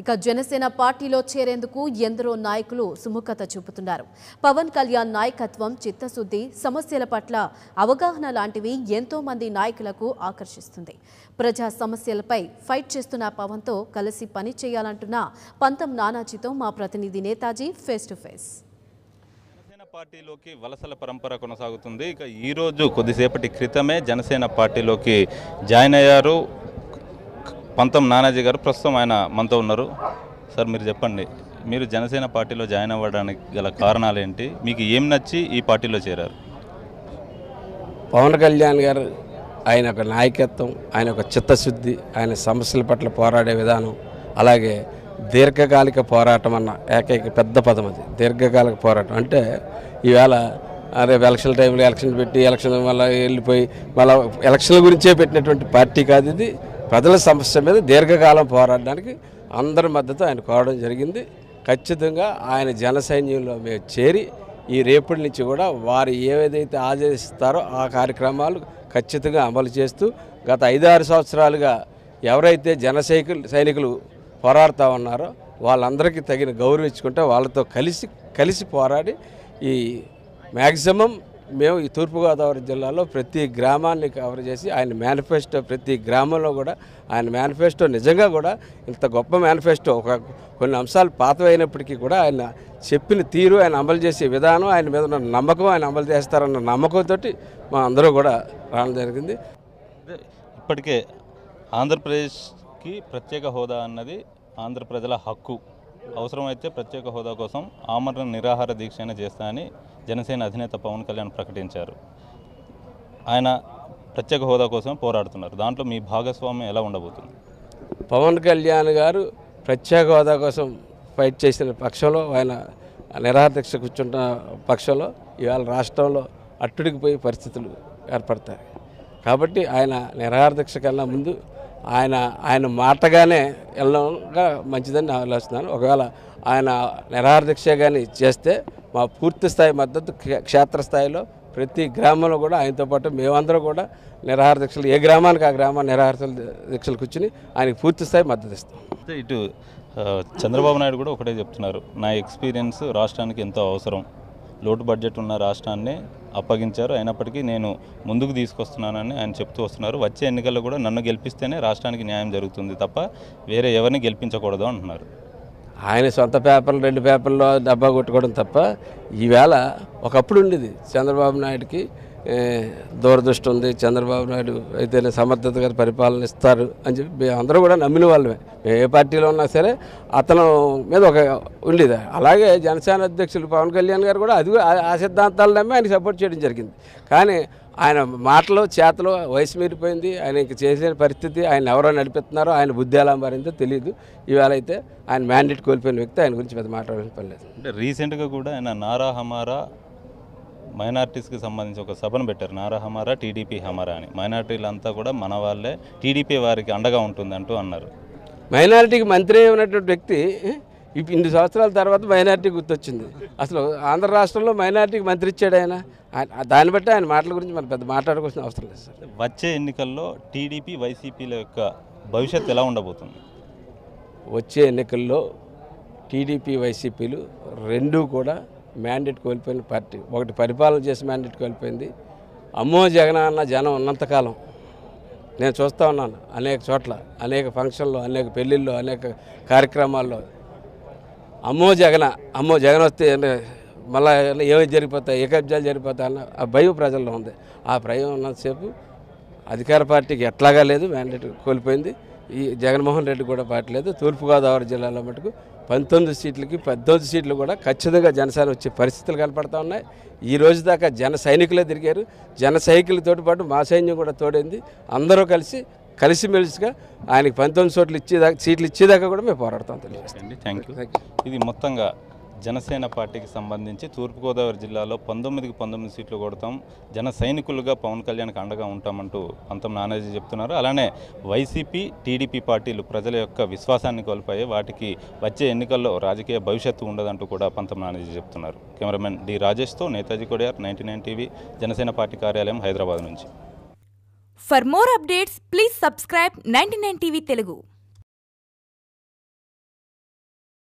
ఇక జనసేన పార్టీలో చేరేందుకు ఎందరో నాయకులు సుముఖత చూపుతున్నారు. పవన్ కళ్యాణ్ నాయకత్వం చిత్తశుద్ధి సమస్యల పట్ల అవగాహన లాంటివి ఎంతో మంది నాయకులకు ఆకర్షిస్తుంది. ప్రజా సమస్యలపై ఫైట్ చేస్తున్న పవన్తో కలిసి పని చేయాలంటున్న పంతం నానాజీతో మా ప్రతినిధి Netaji face to face. Janasena పార్టీలోకి వలసల పరంపర కొనసాగుతుంది. ఇక ఈరోజు కొద్దిసేపటి క్రితమే జనసేన పార్టీలోకి జాయిన్ అయ్యారు. పంతం నానాజీ గారు ప్రస్తుతం ఆయన మనతో ఉన్నారు. సార్ మీరు చెప్పండి మీరు జనసేన పార్టీలో జాయిన్ అవ్వడానికి గల కారణాలు ఏంటి? మీకు ఏం నచ్చి ఈ పార్టీలో చేరారు? పవన్ కళ్యాణ్ గారు ఆయన ఒక నాయకత్వం ఆయన ఒక చిత్తశుద్ధి ఆయన సమస్యల పట్ల పోరాడే విధానం అలాగే దీర్ఘకాలిక పోరాటం అన్న ఏకైక పెద్ద పదం అది. దీర్ఘకాలిక పోరాటం. అంటే ఈవేళ రేపు ఎలక్షన్ టైంలో ఎలక్షన్ పెట్టి ఎలక్షన్ మళ్ళీ వెళ్ళిపోయి మళ్ళీ ఎలక్షన్ల గురించే పెట్టినటువంటి పార్టీ కాదు ఇది. ప్రజల సమస్య మీద దీర్ఘకాలం పోరాడడానికి అందరి మద్దతు ఆయన కోరడం జరిగింది. ఖచ్చితంగా ఆయన జన సైన్యంలో మేము చేరి ఈ రేపటి నుంచి కూడా వారు ఏదైతే ఆదేశిస్తారో ఆ కార్యక్రమాలు ఖచ్చితంగా అమలు చేస్తూ గత ఐదారు సంవత్సరాలుగా ఎవరైతే జనసైకి సైనికులు పోరాడుతూ ఉన్నారో వాళ్ళందరికీ తగిన గౌరవించుకుంటే వాళ్ళతో కలిసి కలిసి పోరాడి ఈ మ్యాక్సిమం మేము ఈ తూర్పుగోదావరి జిల్లాలో ప్రతి గ్రామాన్ని కవర్ చేసి ఆయన మేనిఫెస్టో ప్రతి గ్రామంలో కూడా ఆయన మేనిఫెస్టో నిజంగా కూడా ఇంత గొప్ప మేనిఫెస్టో ఒక కొన్ని అంశాలు పాతవైనప్పటికీ కూడా ఆయన చెప్పిన తీరు ఆయన అమలు చేసే విధానం ఆయన మీద ఉన్న నమ్మకం ఆయన అమలు చేస్తారన్న నమ్మకంతో మా అందరూ కూడా రావడం జరిగింది. ఇప్పటికే ఆంధ్రప్రదేశ్కి ప్రత్యేక హోదా అన్నది ఆంధ్ర ప్రజల హక్కు. అవసరమైతే ప్రత్యేక హోదా కోసం ఆమరణ నిరాహార దీక్ష అయినా చేస్తానని జనసేన అధినేత పవన్ కళ్యాణ్ ప్రకటించారు. ఆయన ప్రత్యేక హోదా కోసం పోరాడుతున్నారు. దాంట్లో మీ భాగస్వామ్యం ఎలా ఉండబోతుంది? పవన్ కళ్యాణ్ గారు ప్రత్యేక హోదా కోసం ఫైట్ చేసిన పక్షంలో ఆయన నిరాదీక్ష కూర్చుంటున్న పక్షంలో ఇవాళ రాష్ట్రంలో అట్టుడికిపోయే పరిస్థితులు ఏర్పడతాయి. కాబట్టి ఆయన నిరాదీక్ష కన్నా ముందు ఆయన ఆయన మాటగానే వెళ్ళడంగా మంచిదని ఆలోచిస్తున్నాను ఒకవేళ ఆయన నిరాదీక్ష కానీ చేస్తే మా పూర్తి స్థాయి మద్దతు క్షేత్రస్థాయిలో ప్రతి గ్రామంలో కూడా ఆయనతో పాటు మేమందరం కూడా నిరాహార దీక్షలు ఏ గ్రామానికి ఆ గ్రామాన్ని నిరాహార దీక్షలు కూర్చుని ఆయనకి పూర్తి స్థాయి మద్దతు ఇస్తాం. ఇటు చంద్రబాబు నాయుడు కూడా ఒకటే చెప్తున్నారు నా ఎక్స్పీరియన్స్ రాష్ట్రానికి ఎంతో అవసరం. లోటు బడ్జెట్ ఉన్న రాష్ట్రాన్ని అప్పగించారు అయినప్పటికీ నేను ముందుకు తీసుకొస్తున్నానని ఆయన చెప్తూ వస్తున్నారు. వచ్చే ఎన్నికల్లో కూడా నన్ను గెలిపిస్తేనే రాష్ట్రానికి న్యాయం జరుగుతుంది తప్ప వేరే ఎవరిని గెలిపించకూడదు అంటున్నారు. ఆయన సొంత పేపర్లు రెండు పేపర్లో డబ్బా కొట్టుకోవడం తప్ప ఈవేళ ఒకప్పుడు ఉండేది చంద్రబాబు నాయుడుకి దూరదృష్టి ఉంది చంద్రబాబు నాయుడు అయితేనే గారు పరిపాలన ఇస్తారు అని చెప్పి మేము అందరూ కూడా నమ్మిన వాళ్ళమే. మేము ఏ పార్టీలో ఉన్నా సరే అతను మీద ఒక ఉండేది. అలాగే జనసేన అధ్యక్షులు పవన్ కళ్యాణ్ గారు కూడా అది కూడా ఆ- సిద్ధాంతాలు నమ్మి ఆయన సపోర్ట్ చేయడం జరిగింది. కానీ ఆయన మాటలు చేతలు వయసు మీరిపోయింది. ఆయన ఇంక చేసిన పరిస్థితి ఆయన ఎవరో నడిపిస్తున్నారో ఆయన బుద్ధి ఎలా మారిందో తెలియదు ఈవేళ అయితే ఆయన మ్యాండేట్ కోల్పోయిన వ్యక్తి ఆయన గురించి పెద్ద మాట్లాడాల్సిన పని లేదు. అంటే రీసెంట్గా కూడా ఆయన నారా హమారా మైనార్టీస్కి సంబంధించి ఒక సభను పెట్టారు. నారా హమారా టీడీపీ హమారా అని. మైనార్టీలంతా కూడా మన వాళ్ళే టీడీపీ వారికి అండగా ఉంటుంది అంటూ అన్నారు. మైనారిటీకి మంత్రి ఉన్నటువంటి వ్యక్తి ఇప్పుడు ఇన్ని సంవత్సరాల తర్వాత మైనారిటీ గుర్తొచ్చింది. అసలు ఆంధ్ర రాష్ట్రంలో మైనారిటీకి మంత్రి ఇచ్చాడు ఆయన. ఆయన- దాన్ని బట్టి ఆయన మాటల గురించి మనం పెద్ద మాట్లాడుకోవాల్సిన అవసరం లేదు సార్. వచ్చే ఎన్నికల్లో టీడీపీ వైసీపీల యొక్క భవిష్యత్తు ఎలా ఉండబోతుంది? వచ్చే ఎన్నికల్లో టీడీపీ వైసీపీలు రెండూ కూడా మ్యాండేట్ కోల్పోయిన పార్టీ. ఒకటి పరిపాలన చేసి మ్యాండేట్ కోల్పోయింది. అమ్మో జగన్ అన్న జనం ఉన్నంతకాలం. నేను చూస్తూ ఉన్నాను అనేక చోట్ల అనేక ఫంక్షన్లో అనేక పెళ్ళిళ్ళు అనేక కార్యక్రమాల్లో. అమ్మో జగన అమ్మో జగన్ వస్తే మళ్ళీ మళ్ళా ఏమి జరిగిపోతాయి ఏ కబ్జాలు జరిగిపోతాయి అన్న ఆ భయం ప్రజల్లో ఉంది. ఆ భయం ఉన్నంతసేపు అధికార పార్టీకి ఎట్లాగా లేదు మ్యాండేట్ కోల్పోయింది. ఈ జగన్మోహన్ రెడ్డి కూడా పార్టీ లేదు తూర్పుగోదావరి జిల్లాలో మటుకు పంతొమ్మిది సీట్లకి పద్దెనిమిది సీట్లు కూడా ఖచ్చితంగా జనసేన వచ్చే పరిస్థితులు కనపడతా ఉన్నాయి. ఈ రోజు దాకా జన సైనికులే తిరిగారు. జన సైనికులతో పాటు మా సైన్యం కూడా తోడైంది. అందరూ కలిసి కలిసిమెలిసిగా ఆయనకి పంతొమ్మిది చోట్ల ఇచ్చేదాకా సీట్లు ఇచ్చేదాకా కూడా మేము పోరాడతాం తెలియజేస్తాం. అండి థ్యాంక్ యూ ఇది మొత్తంగా జనసేన పార్టీకి సంబంధించి తూర్పుగోదావరి జిల్లాలో పంతొమ్మిదికి పంతొమ్మిది సీట్లు కొడతాం. జన సైనికులుగా పవన్ కళ్యాణ్కి అండగా ఉంటామంటూ పంతం నానాజీ చెప్తున్నారు. అలానే వైసీపీ టీడీపీ పార్టీలు ప్రజల యొక్క విశ్వాసాన్ని కోల్పోయి వాటికి వచ్చే ఎన్నికల్లో రాజకీయ భవిష్యత్తు ఉండదంటూ కూడా పంతం నానాజీ చెప్తున్నారు. Cameraman D రాజేష్తో Netaji Kodiyar ninety nine TV Janasena party కార్యాలయం హైదరాబాద్ నుంచి. For more updates please subscribe ninety nine TV Telugu.